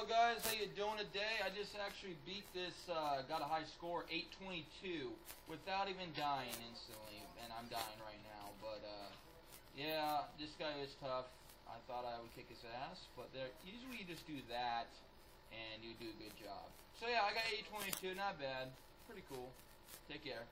Hello guys, how you doing today? I just actually beat this, uh, got a high score, 822, without even dying instantly, and I'm dying right now, but, uh, yeah, this guy is tough. I thought I would kick his ass, but there, usually you just do that, and you do a good job. So yeah, I got 822, not bad, pretty cool. Take care.